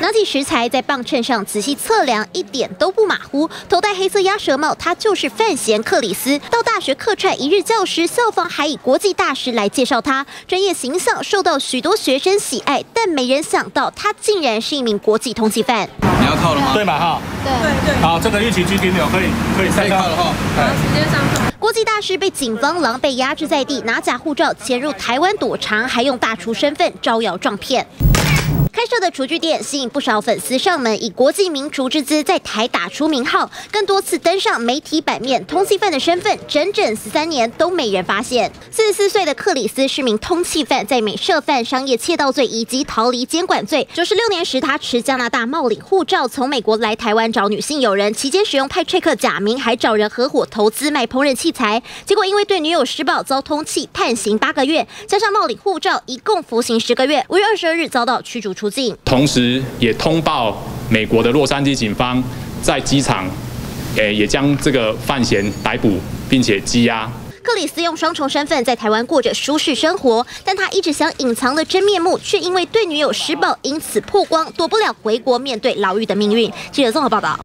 拿起食材在磅秤上仔细测量，一点都不马虎。头戴黑色鸭舌帽，他就是范闲克里斯。到大学客串一日教师，校方还以国际大师来介绍他，专业形象受到许多学生喜爱。但没人想到，他竟然是一名国际通缉犯。你要靠了吗？对吧？哈，对对对。好，这个一起拘停钮可以可以可以靠了哈。好，直接上课。国际大师被警方狼狈压制在地，拿假护照潜入台湾躲藏，还用大厨身份招摇撞骗。开设的厨具店吸引不少粉丝上门，以国际名厨之姿在台打出名号，更多次登上媒体版面。通缉犯的身份，整整十三年都没人发现。四十四岁的克里斯是名通缉犯，在美涉犯、商业窃盗罪以及逃离监管罪。九十六年时，他持加拿大冒领护照从美国来台湾找女性友人，期间使用派 check 假名，还找人合伙投资卖烹饪器材。结果因为对女友施暴遭通缉，判刑八个月，加上冒领护照，一共服刑十个月。五月二十二日遭到驱逐出。同时，也通报美国的洛杉矶警方，在机场，诶，也将这个范闲逮捕，并且羁押。克里斯用双重身份在台湾过着舒适生活，但他一直想隐藏的真面目，却因为对女友施暴，因此曝光，躲不了回国面对牢狱的命运。记者综合报道。